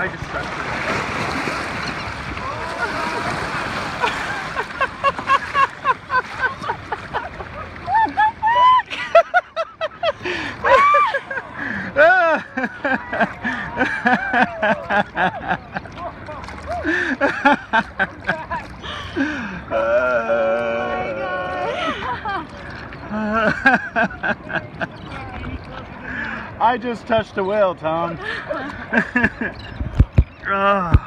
I just touched it. Oh I just touched a whale, Tom.